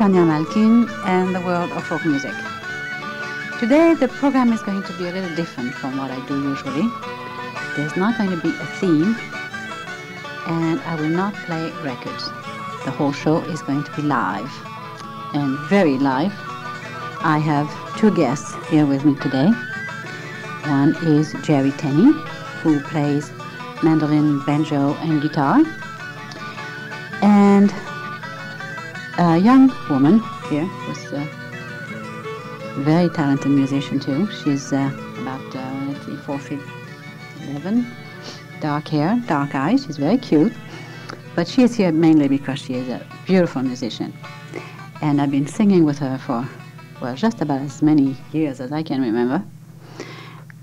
Sonia Malkine and the world of folk music. Today the program is going to be a little different from what I do usually. There's not going to be a theme and I will not play records. The whole show is going to be live and very live. I have two guests here with me today. One is Gerry Tenney, who plays mandolin, banjo, and guitar. A young woman here who's a very talented musician too. She's uh, about, uh, four feet 11, dark hair, dark eyes. She's very cute. But she is here mainly because she is a beautiful musician. And I've been singing with her for, well, just about as many years as I can remember.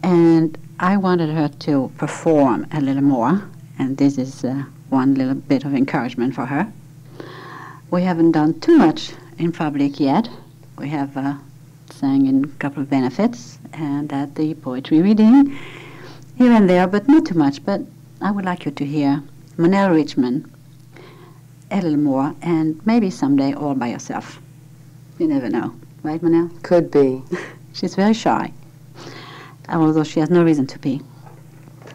And I wanted her to perform a little more. And this is uh, one little bit of encouragement for her. We haven't done too much in public yet. We have uh, sang in a couple of benefits and at the poetry reading here and there, but not too much. But I would like you to hear Monelle Richmond a little more and maybe someday all by yourself. You never know, right, Monelle? Could be. She's very shy, although she has no reason to be.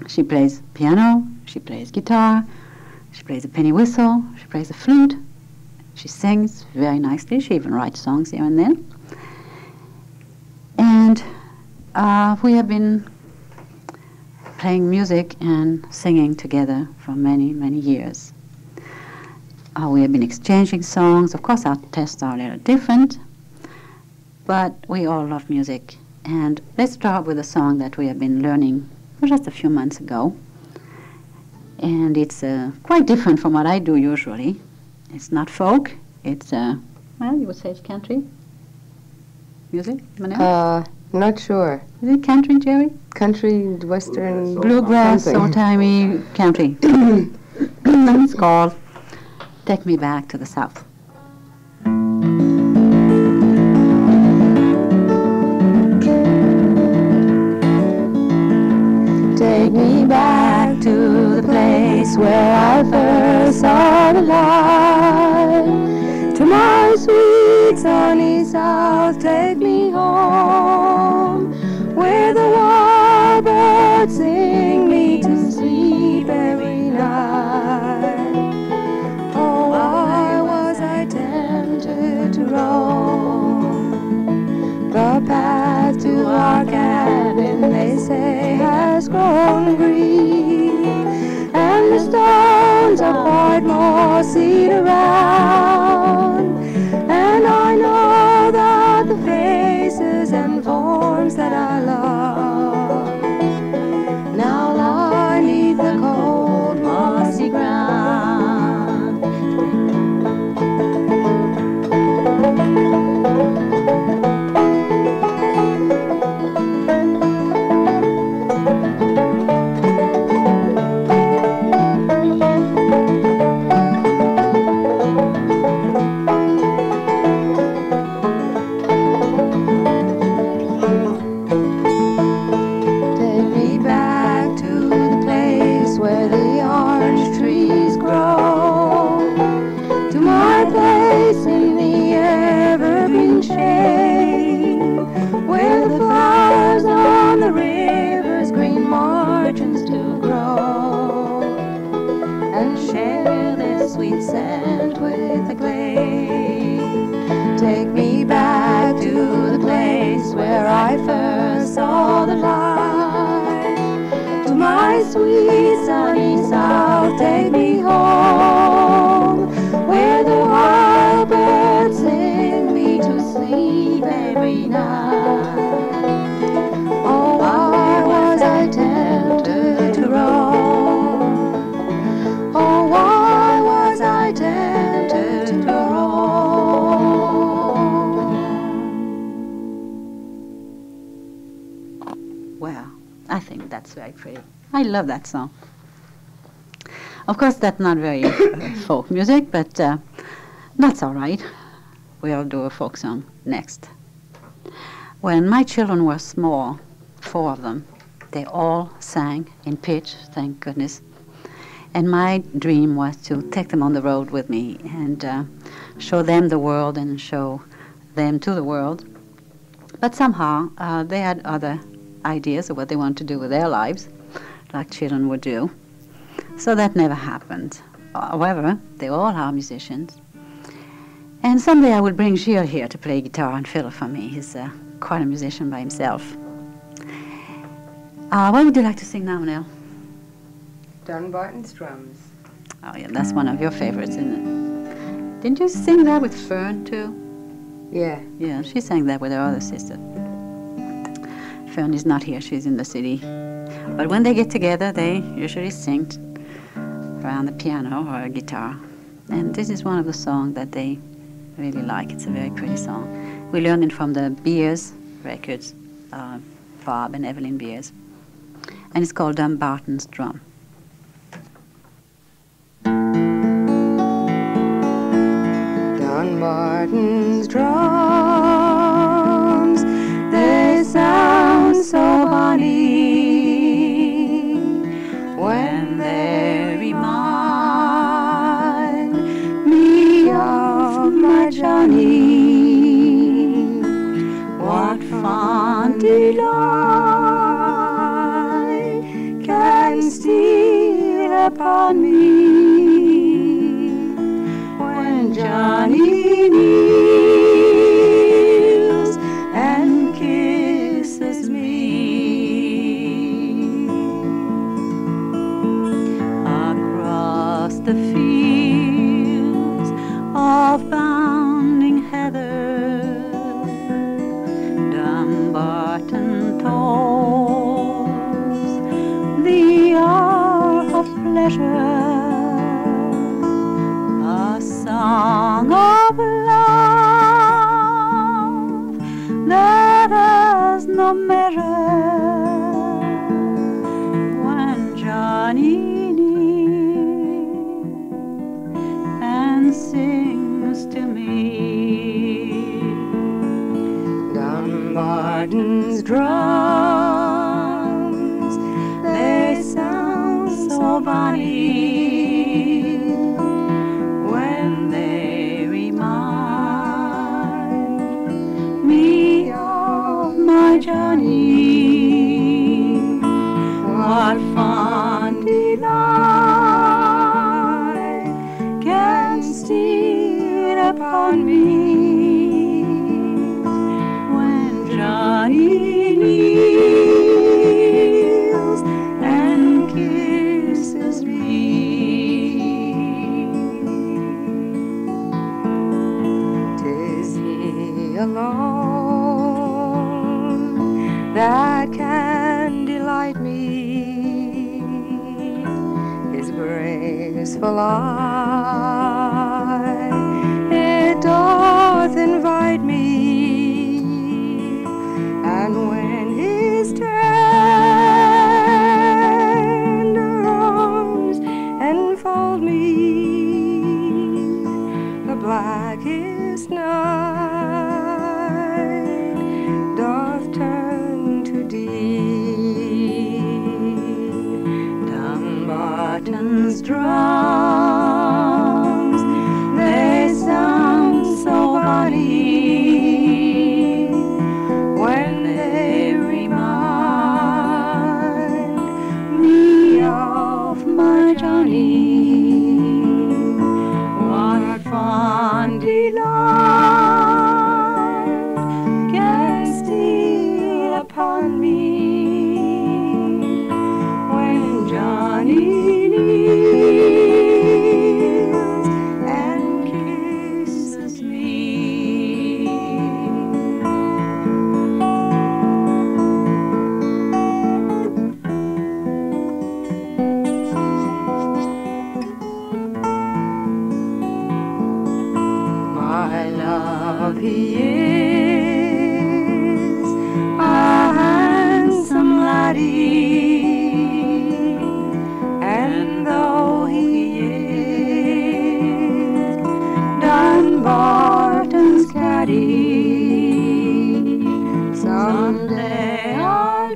She plays piano, she plays guitar, she plays a penny whistle, she plays a flute, she sings very nicely. She even writes songs here and then. And uh, we have been playing music and singing together for many, many years. Uh, we have been exchanging songs. Of course, our tests are a little different, but we all love music. And let's start with a song that we have been learning just a few months ago. And it's uh, quite different from what I do usually. It's not folk. It's, uh, well, you would say it's country music, Monelle? Uh, not sure. Is it country, Gerry? Country, western, Bluegrass, something. old-timey country. it's called Take Me Back to the South. Take me back to the place where I first saw the light. To my sweet sunny south, take me home. Where the wild birds sing me to sleep every night. Oh, why was I tempted to roam? The path to our cabin, they say, has grown green, stones are quite mossy around. Of course, that's not very folk music, but uh, that's all right. We'll do a folk song next. When my children were small, four of them, they all sang in pitch, thank goodness. And my dream was to take them on the road with me and uh, show them the world and show them to the world. But somehow uh, they had other ideas of what they wanted to do with their lives, like children would do. So that never happened. However, they all are musicians. And someday I will bring Gilles here to play guitar and fiddle for me. He's uh, quite a musician by himself. Uh, what would you like to sing now, Nell? Dumbarton's drums. Oh, yeah, that's one of your favorites, isn't it? Didn't you sing that with Fern, too? Yeah. Yeah, she sang that with her other sister. Fern is not here, she's in the city. But when they get together, they usually sing around the piano or a guitar. And this is one of the songs that they really like. It's a very pretty song. We learned it from the Beers records, uh, Bob and Evelyn Beers. And it's called Dumbarton's Drum. Dumbarton's drums, Dumbarton's drums, they sound so bonny when they remind me of my Johnny. What fond delight can steal upon me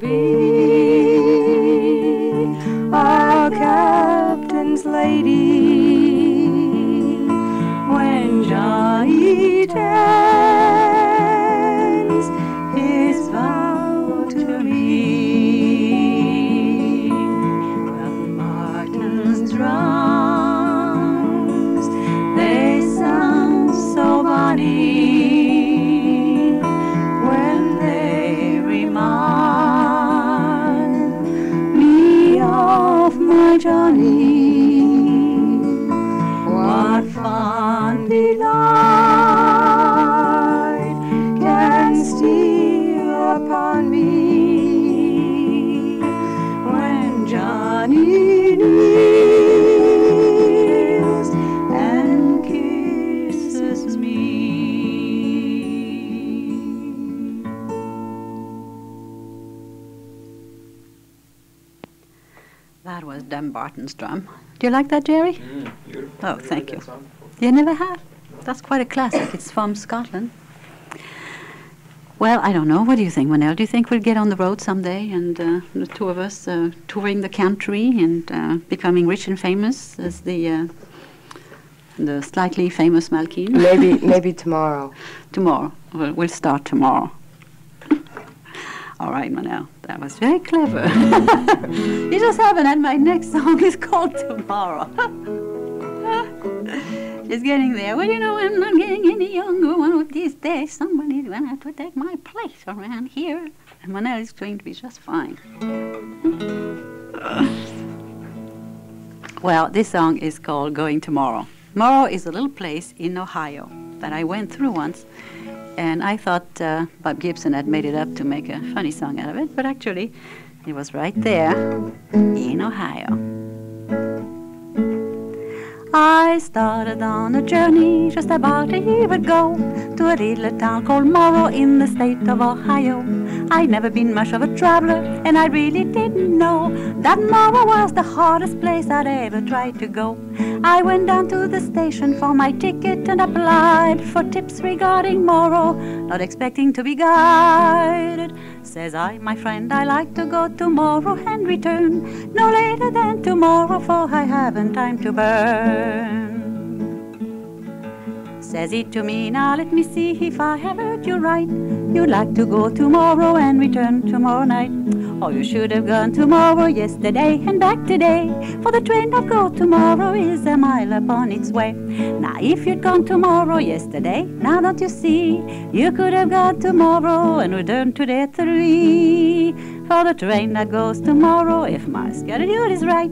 be Dumbarton's drum. Do you like that, Gerry? Mm, beautiful. Oh, Never thank heard you. that song before. You never have? That's quite a classic. It's from Scotland. Well, I don't know. What do you think, Monelle? Do you think we'll get on the road someday and uh, the two of us uh, touring the country and uh, becoming rich and famous as the uh, the slightly famous Malkine? Maybe maybe tomorrow. tomorrow. We'll, we'll start tomorrow. All right, Monelle. That was very clever. you just haven't. And my next song is called Tomorrow. Just getting there. Well, you know, I'm not getting any younger. One of these days, somebody's going to have to take my place around here. And Monelle is going to be just fine. well, this song is called Going Tomorrow. Morrow is a little place in Ohio that I went through once. And I thought uh, Bob Gibson had made it up to make a funny song out of it, but actually, it was right there in Ohio. I started on a journey just about a year ago to a little town called Morrow in the state of Ohio. I'd never been much of a traveler, and I really didn't know that Morrow was the hardest place I'd ever tried to go. I went down to the station for my ticket and applied for tips regarding Morrow, not expecting to be guided. Says I, my friend, I like to go tomorrow and return no later than tomorrow, for I haven't time to burn. Says he to me, now let me see if I have heard you right. You'd like to go tomorrow and return tomorrow night. Or you should have gone tomorrow, yesterday, and back today. For the train that goes tomorrow is a mile upon its way. Now, if you'd gone tomorrow, yesterday, now don't you see? You could have gone tomorrow and returned today at three. For the train that goes tomorrow, if my schedule is right,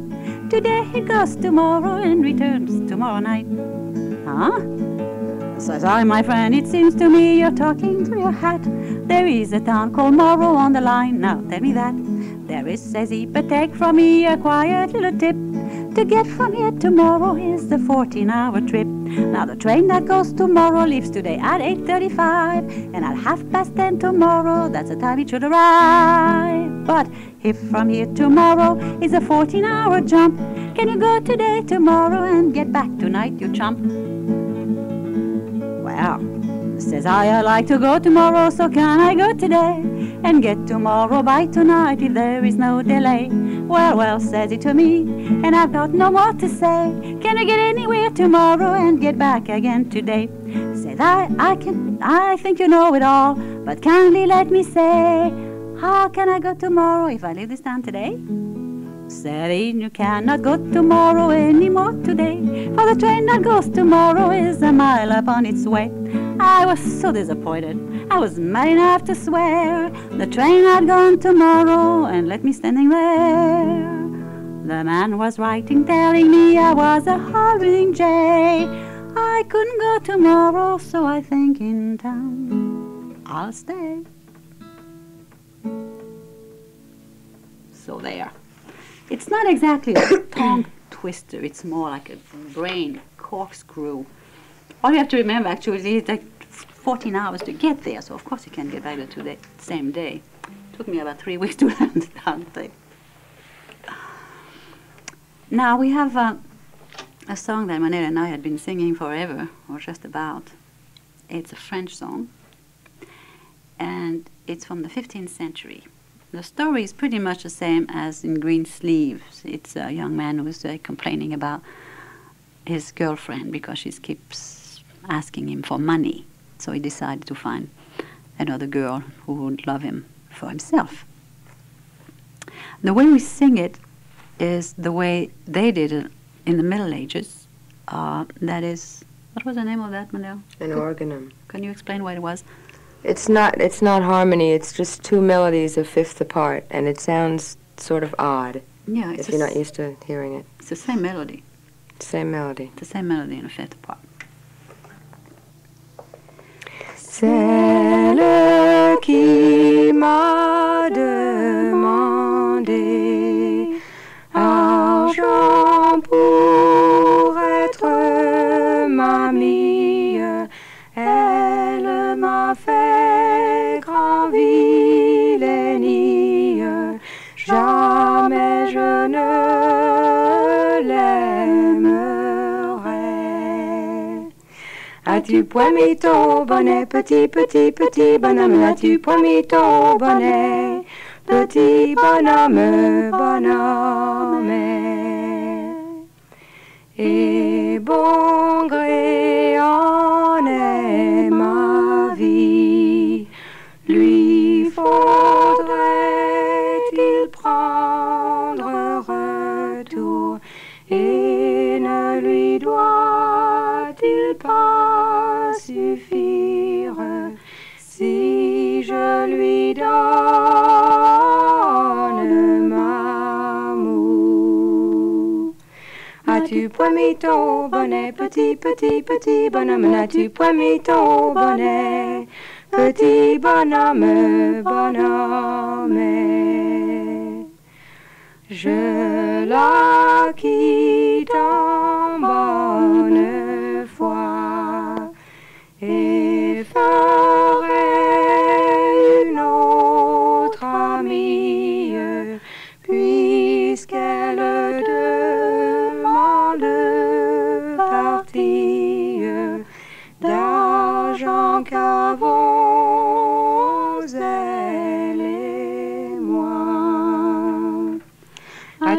today it goes tomorrow and returns tomorrow night. Huh? Says I, my friend, it seems to me you're talking through your hat. There is a town called Morrow on the line, now tell me that. There is, says he, but take from me a quiet little tip. To get from here tomorrow is the 14-hour trip. Now the train that goes tomorrow leaves today at 8.35, and at half past 10 tomorrow, that's the time it should arrive. But if from here tomorrow is a 14-hour jump, can you go today, tomorrow, and get back tonight, you chump? Well, says I, I like to go tomorrow, so can I go today? And get tomorrow by tonight if there is no delay. Well, well, says he to me, and I've got no more to say. Can I get anywhere tomorrow and get back again today? Says I, I can, I think you know it all, but kindly let me say, how can I go tomorrow if I leave this town today? Said you cannot go tomorrow anymore today, for the train that goes tomorrow is a mile upon its way. I was so disappointed, I was mad enough to swear the train had gone tomorrow and left me standing there. The man was writing, telling me I was a hurrying jay. I couldn't go tomorrow, so I think in town I'll stay. So there. It's not exactly a tongue twister, it's more like a brain corkscrew. All you have to remember actually is like 14 hours to get there, so of course you can't get back there to the same day. It took me about three weeks to learn the darn thing. Now we have uh, a song that Monelle and I had been singing forever, or just about. It's a French song, and it's from the 15th century. The story is pretty much the same as in Greensleeves. It's a young man who's uh, complaining about his girlfriend because she keeps asking him for money. So he decided to find another girl who would love him for himself. The way we sing it is the way they did it in the Middle Ages. Uh, that is, what was the name of that, Monelle? An organum. Can you explain what it was? It's not it's not harmony, it's just two melodies a fifth apart and it sounds sort of odd Yeah, it's, if you're not used to hearing it. it's the same melody. Same melody. It's the same melody in a fifth part. Celle qui m'a demandé argent pour As-tu point bonnet, petit, petit, petit bonhomme? As-tu point mis ton bonnet, petit bonhomme, bonhomme? Et bon gré en est ma vie, lui faudrait-il point mis ton bonnet, petit, petit, petit bonhomme. N'as-tu point mis ton bonnet, petit bonhomme, bonhomme? Je la quitte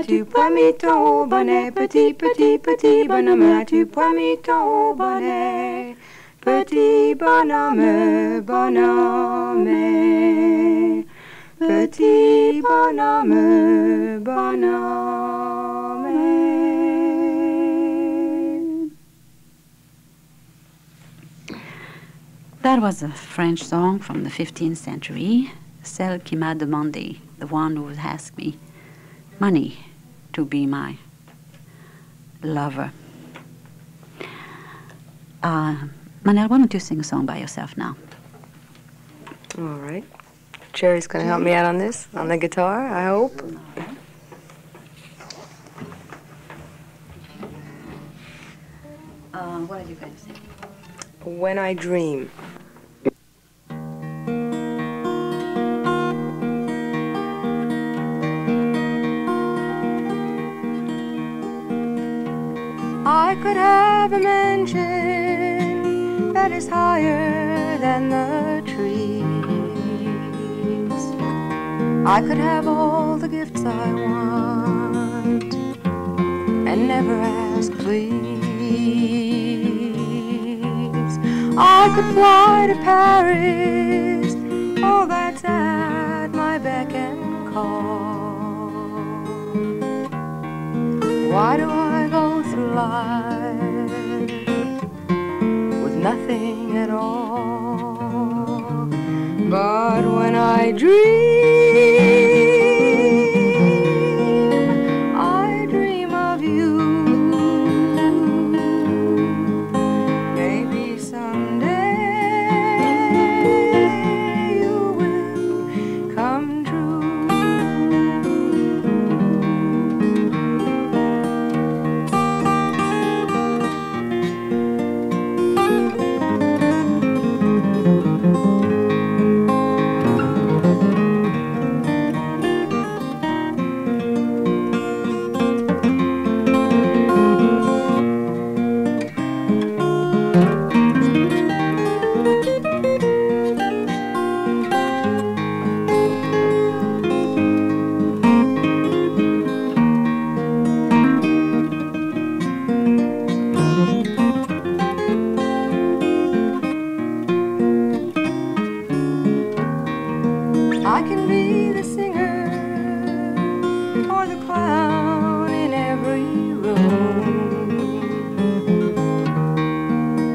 As-tu point mis ton bonnet, petit, petit, petit bonhomme As-tu point mis ton bonnet, petit bonhomme, bonhomme Petit bonhomme, bonhomme That was a French song from the 15th century, Celle qui m'a demandé, the one who asked me money to be my lover. Uh, Monelle, why don't you sing a song by yourself now? All right. Gerry's going to help me out on this, on the guitar, I hope. Uh, what are you going to sing? When I Dream. Could have a mansion that is higher than the trees. I could have all the gifts I want and never ask please. I could fly to Paris, all that's at my beck and call. Why do I go through life nothing at all? But when I dream,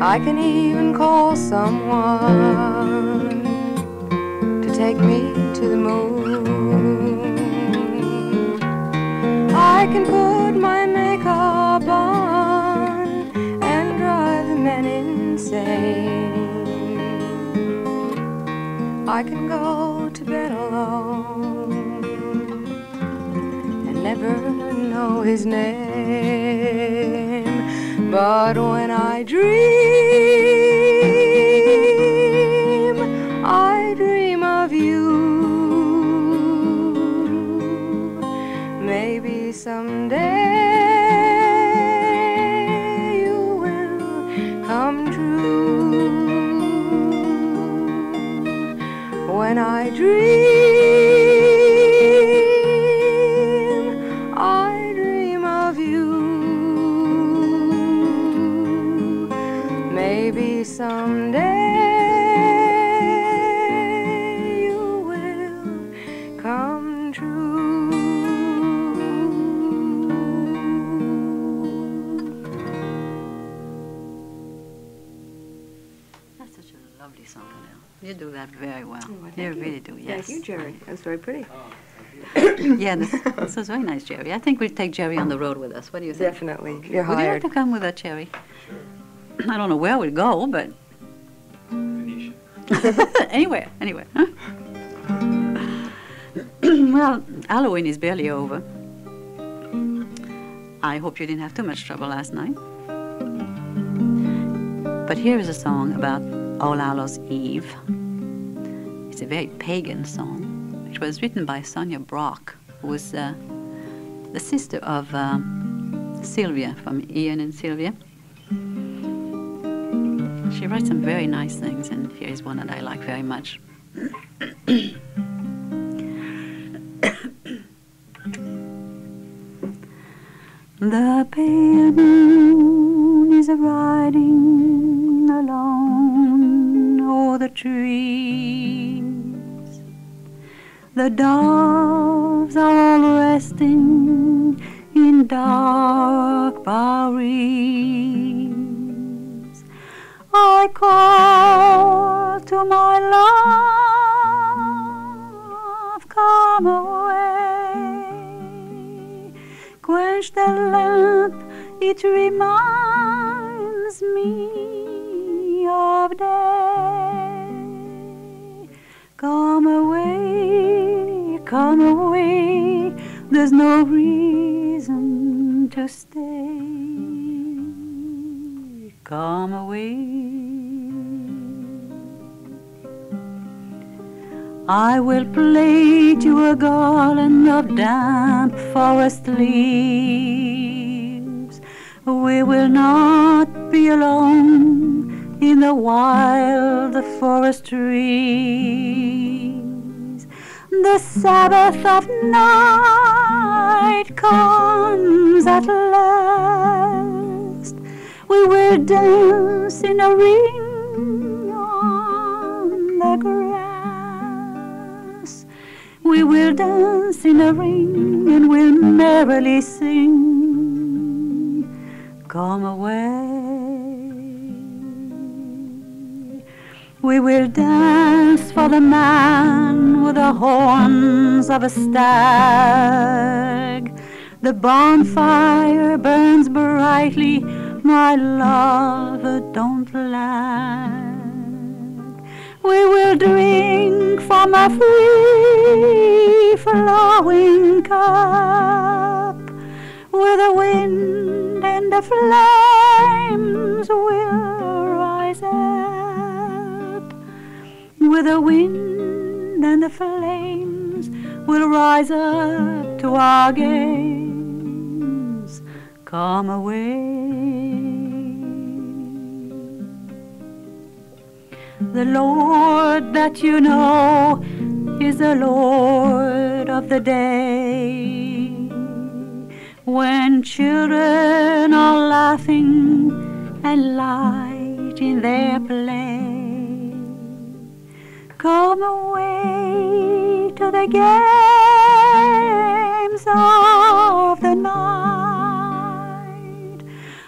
I can even call someone to take me to the moon. I can put my makeup on and drive the men insane. I can go to bed alone and never know his name. But when I dream, lovely song, Adele. You do that very well. Oh, thank you you. really do, yes. Thank you, Gerry. That was very pretty. yeah, this, this is very nice, Gerry. I think we'll take Gerry on the road with us. What do you think? Definitely. You're Would you like to come with us, Gerry? Sure. I don't know where we'd go, but anywhere, anywhere. huh? well, Halloween is barely over. I hope you didn't have too much trouble last night. But here is a song about All Hallows Eve. It's a very pagan song. It was written by Sonia Brock, who was uh, the sister of um, Sylvia from Ian and Sylvia. She writes some very nice things, and here is one that I like very much. the pale The doves are all resting in dark bouweries. I call to my love, come away. Quench the lamp, it reminds me of day. Come away, come away, there's no reason to stay. Come away. I will plait you a garland of damp forest leaves. We will not be alone in the wild forest trees. The Sabbath of night comes at last. We will dance in a ring on the grass. We will dance in a ring and we'll merrily sing. Come away. We will dance for the man with the horns of a stag. The bonfire burns brightly, my love, don't lag. We will drink from a free flowing cup, where the wind and the flames will rise up. Where the wind and the flames will rise up to our gaze. Come away. The Lord that you know is the Lord of the day. When children are laughing and light in their play, come away to the games of the night.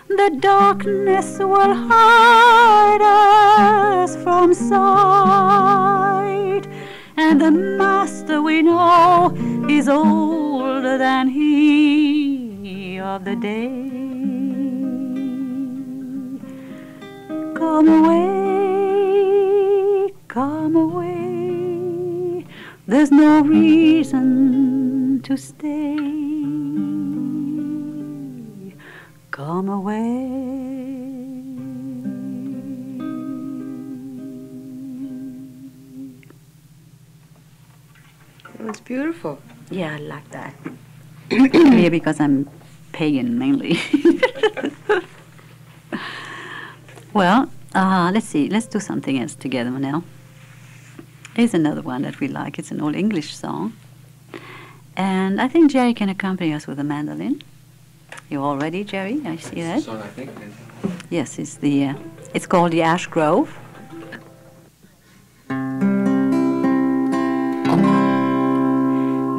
The darkness will hide us from sight, and the master we know is older than he of the day. There's no reason to stay. Come away. It was beautiful. Yeah, I like that. Maybe because I'm pagan mainly. well, uh, let's see. Let's do something else together, Monelle. Here's another one that we like. It's an old English song. And I think Gerry can accompany us with a mandolin. You all ready, Gerry? I see that. song, I think. Yes, it's the. Uh, it's called the Ash Grove.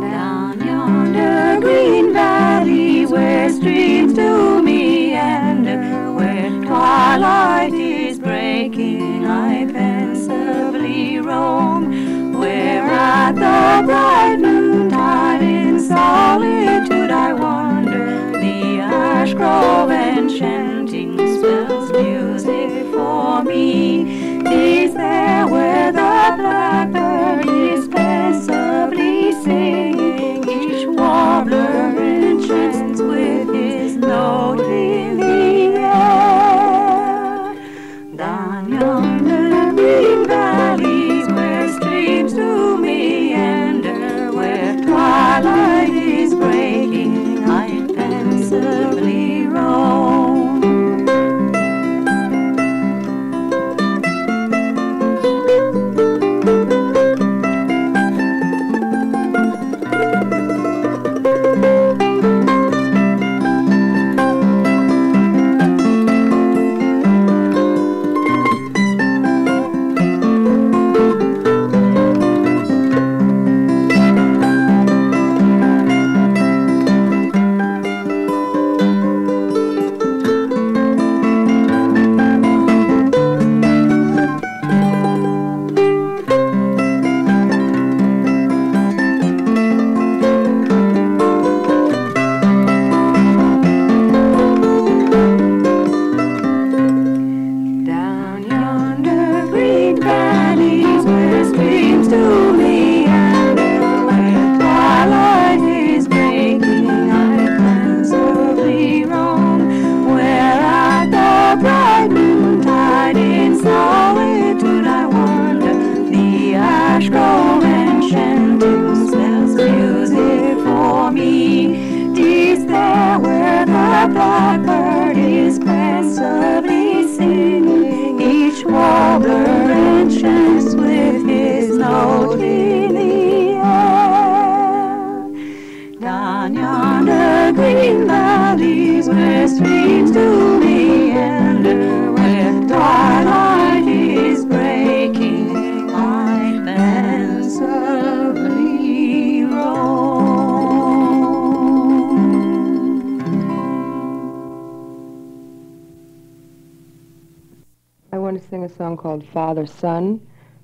Down yonder green valley where streams do meander, where twilight is breaking, I pensively roam. At the bright noontide in solitude I wander,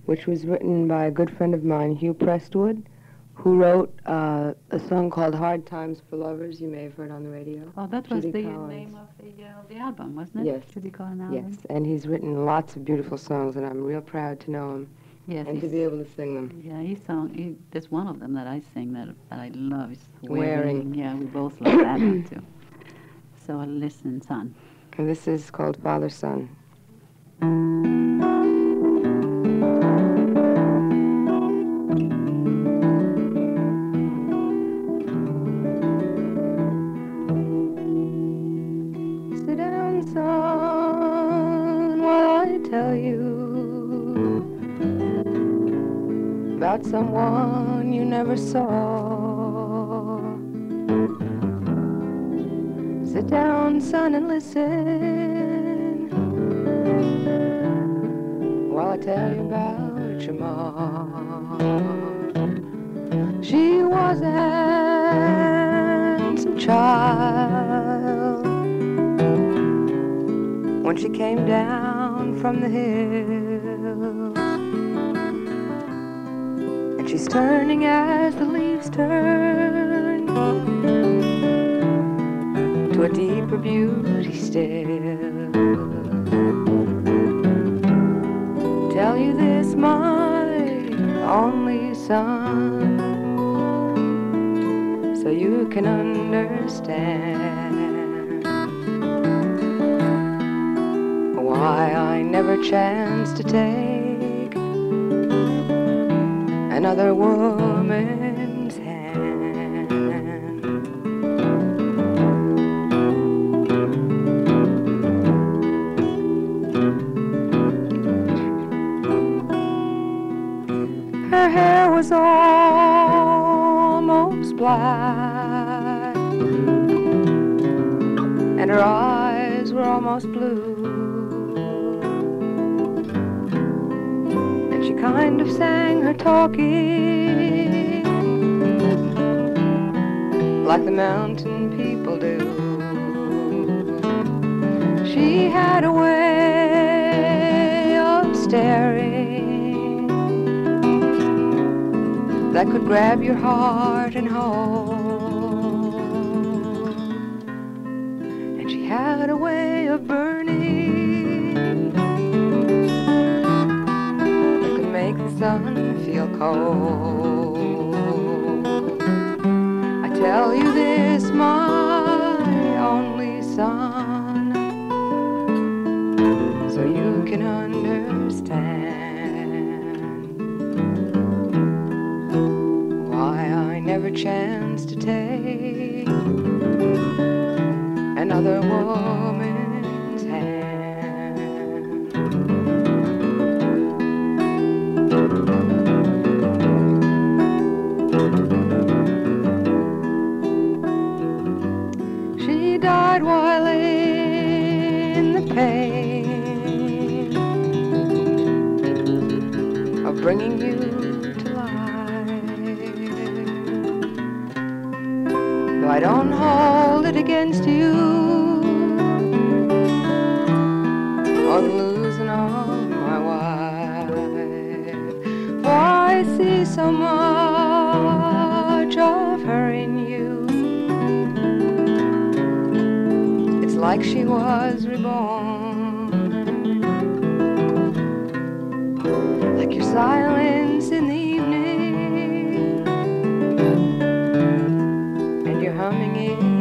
which was written by a good friend of mine, Hugh Prestwood, who wrote uh, a song called Hard Times for Lovers. You may have heard on the radio. Oh, that was Judy the Collins. name of the, uh, the album, wasn't it? Yes. Judy Collins album? Yes, and he's written lots of beautiful songs, and I'm real proud to know him Yes. and to be able to sing them. Yeah, he song. He, there's one of them that I sing that, that I love. It's Wearing. Yeah, we both love that one too. So I listen, son. And this is called Father Son. Someone you never saw. Sit down, son, and listen while I tell you about your mom. She was a handsome child when she came down from the hill. She's turning as the leaves turn to a deeper beauty still. Tell you this, my only son, so you can understand why I never chance to take another woman's hand. Her hair was almost black, and her eyes were almost blue. And she kind of sang talking like the mountain people do. She had a way of staring that could grab your heart sun you're humming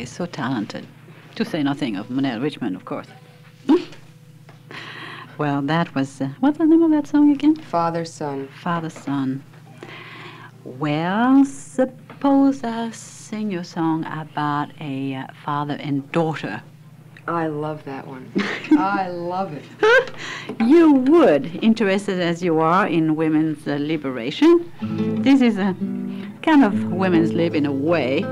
guy is so talented. To say nothing of Monelle Richmond, of course. well, that was. Uh, what's the name of that song again? Father, son. Father, Son. Well, suppose I sing you a song about a uh, father and daughter. I love that one. I love it. you would, interested as you are in women's uh, liberation. This is a kind of women's lib in a way,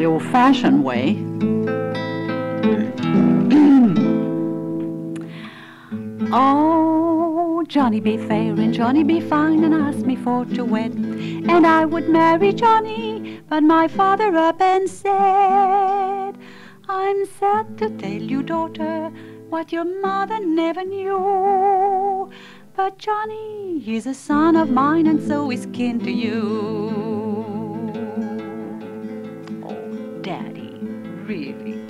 the old fashioned way. oh, Johnny be fair and Johnny be fine and asked me for to wed. And I would marry Johnny, but my father up and said, I'm sad to tell you, daughter, what your mother never knew. But Johnny is a son of mine, and so is kin to you. Daddy, really?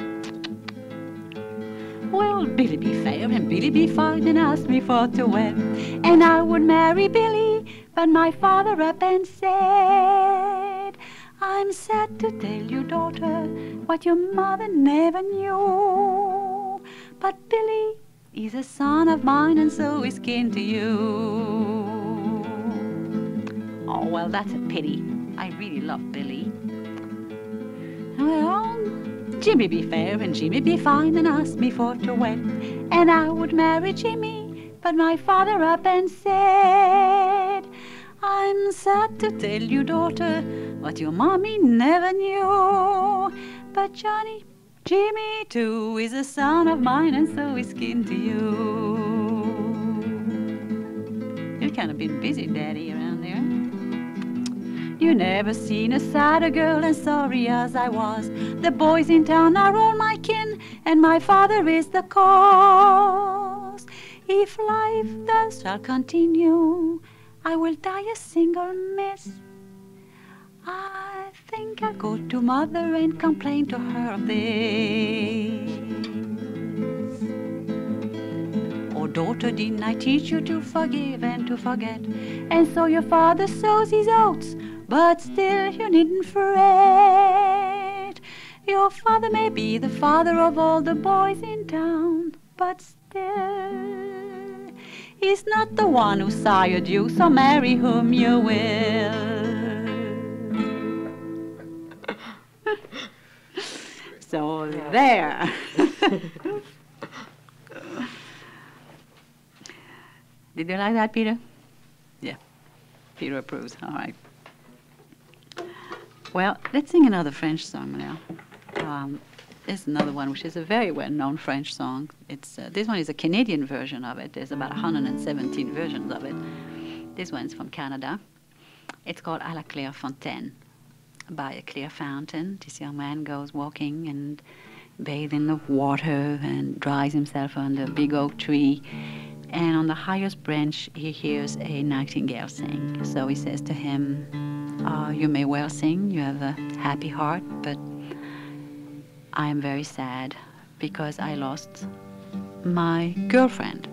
Well, Billy be fair and Billy be fine and asked me for to wed. And I would marry Billy, but my father up and said, I'm sad to tell you, daughter, what your mother never knew. But Billy is a son of mine, and so is kin to you. Oh, well, that's a pity. I really love Billy. Well, Jimmy be fair and Jimmy be fine and asked me for to wed, and I would marry Jimmy, but my father up and said, I'm sad to tell you, daughter, what your mommy never knew. But Johnny, Jimmy too is a son of mine, and so is kin to you. You've kind of been busy, Daddy, around. You never seen a sadder girl, and sorry as I was. The boys in town are all my kin, and my father is the cause. If life thus shall continue, I will die a single miss. I think I'll go to mother and complain to her of this. Oh, daughter, didn't I teach you to forgive and to forget? And so your father sows his oats, but still you needn't fret. Your father may be the father of all the boys in town, but still he's not the one who sired you, so marry whom you will. so there. Did you like that, Peter? Yeah. Peter approves. All right. Well, let's sing another French song now. Um, there's another one which is a very well-known French song. It's uh, this one is a Canadian version of it. There's about 117 versions of it. This one's from Canada. It's called À la Claire Fontaine. By a clear fountain, this young man goes walking and bathes in the water and dries himself under a big oak tree. And on the highest branch, he hears a nightingale sing. So he says to him, uh, You may well sing, you have a happy heart, but I am very sad because I lost my girlfriend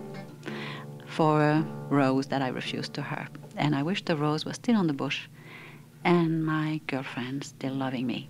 for a rose that I refused to her. And I wish the rose was still on the bush and my girlfriend still loving me.